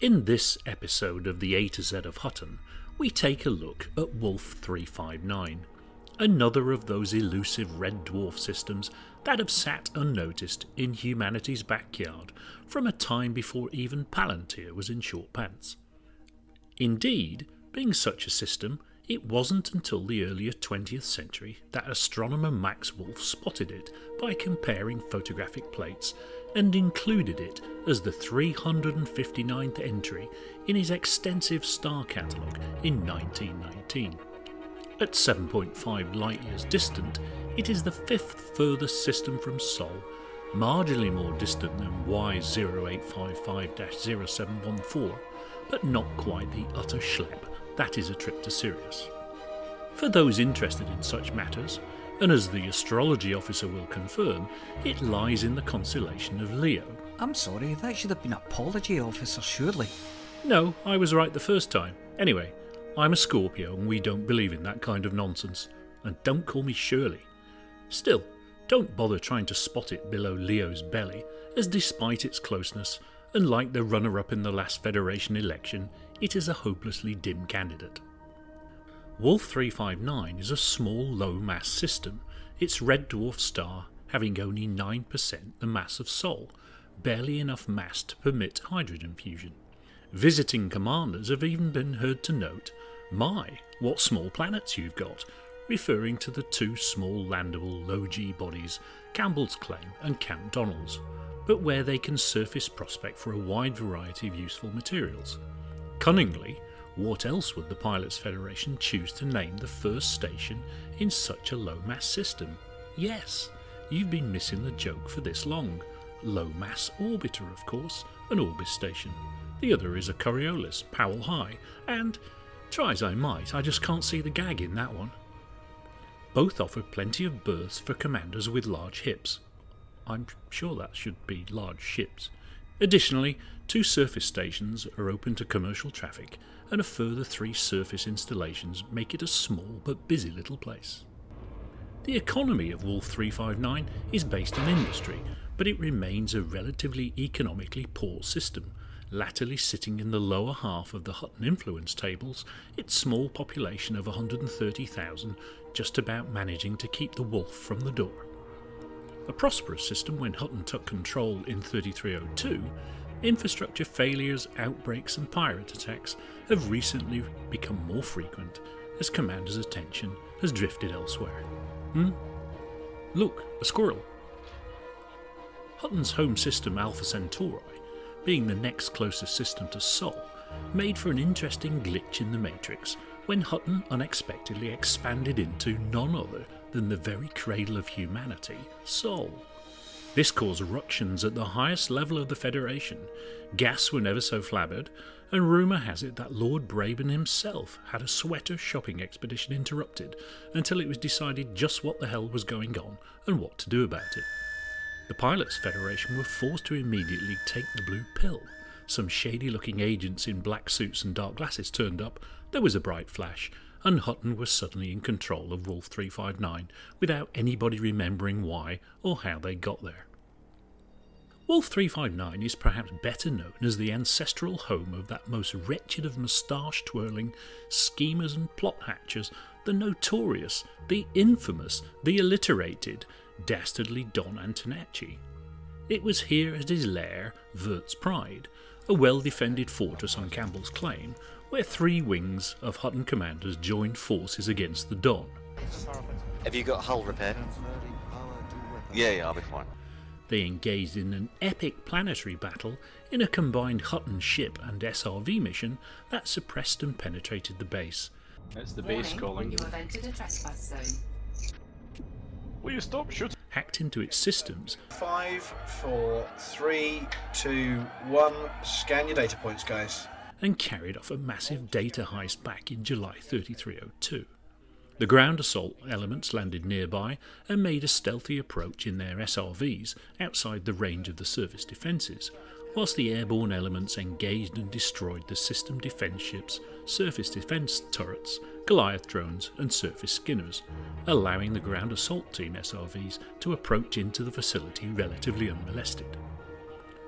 In this episode of the A to Z of Hutton, we take a look at Wolf 359, another of those elusive red dwarf systems that have sat unnoticed in humanity's backyard from a time before even Palantir was in short pants. Indeed, being such a system, it wasn't until the earlier 20th century that astronomer Max Wolf spotted it by comparing photographic plates and included it as the 359th entry in his extensive star catalogue in 1919. At 7.5 light years distant, it is the fifth furthest system from Sol, marginally more distant than Y0855 0714, but not quite the utter schlep that is a trip to Sirius. For those interested in such matters, and as the astrology officer will confirm, it lies in the constellation of Leo. I'm sorry, that should have been apology officer, surely. No, I was right the first time. Anyway, I'm a Scorpio and we don't believe in that kind of nonsense. And don't call me Shirley. Still, don't bother trying to spot it below Leo's belly, as despite its closeness, and like the runner up in the last Federation election, it is a hopelessly dim candidate. Wolf 359 is a small low mass system, its red dwarf star having only 9% the mass of Sol, barely enough mass to permit hydrogen fusion. Visiting commanders have even been heard to note, My, what small planets you've got, referring to the two small landable low G bodies, Campbell's Claim and Camp Donalds, but where they can surface prospect for a wide variety of useful materials. Cunningly, what else would the Pilots Federation choose to name the first station in such a low mass system? Yes, you've been missing the joke for this long. Low mass orbiter, of course, an Orbis station. The other is a Coriolis, Powell High, and, try as I might, I just can't see the gag in that one. Both offer plenty of berths for commanders with large hips. I'm sure that should be large ships. Additionally, two surface stations are open to commercial traffic, and a further three surface installations make it a small but busy little place. The economy of Wolf 359 is based on industry, but it remains a relatively economically poor system, latterly sitting in the lower half of the Hutton influence tables, its small population of 130,000 just about managing to keep the wolf from the door. A prosperous system when Hutton took control in 3302, infrastructure failures, outbreaks, and pirate attacks have recently become more frequent as Commander's attention has drifted elsewhere. Hmm? Look, a squirrel. Hutton's home system Alpha Centauri, being the next closest system to Sol, made for an interesting glitch in the Matrix when Hutton unexpectedly expanded into none other than the very cradle of humanity, Sol. This caused ructions at the highest level of the Federation. Gas were never so flabbered, and rumour has it that Lord Braben himself had a sweater shopping expedition interrupted until it was decided just what the hell was going on and what to do about it. The Pilots Federation were forced to immediately take the blue pill. Some shady looking agents in black suits and dark glasses turned up, there was a bright flash, and Hutton was suddenly in control of Wolf 359 without anybody remembering why or how they got there. Wolf 359 is perhaps better known as the ancestral home of that most wretched of moustache twirling schemers and plot hatchers, the notorious, the infamous, the alliterated, dastardly Don Antonacci. It was here at his lair, Vert's Pride, a well defended fortress on Campbell's Claim, where three wings of Hutton commanders joined forces against the Don. Have you got hull repair? Yeah, yeah, I'll be fine. They engaged in an epic planetary battle in a combined Hutton ship and SRV mission that suppressed and penetrated the base. That's the base calling. You have entered a trespass zone. Will you stop shooting? Hacked into its systems, Five, four, three, two, one. Scan your data points, guys. and carried off a massive data heist back in July 3302. The ground assault elements landed nearby and made a stealthy approach in their SRVs outside the range of the surface defences, whilst the airborne elements engaged and destroyed the system defence ships, surface defence turrets, Goliath drones, and surface skimmers, allowing the ground assault team SRVs to approach into the facility relatively unmolested.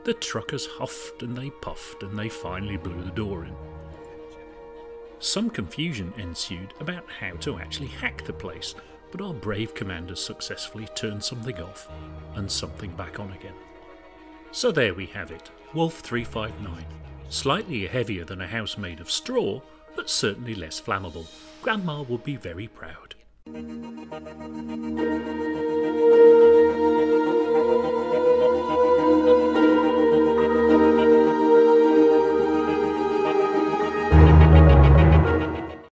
The truckers huffed and they puffed and they finally blew the door in. Some confusion ensued about how to actually hack the place, but our brave commanders successfully turned something off and something back on again. So there we have it, Wolf 359. Slightly heavier than a house made of straw, but certainly less flammable. Grandma would be very proud. thank you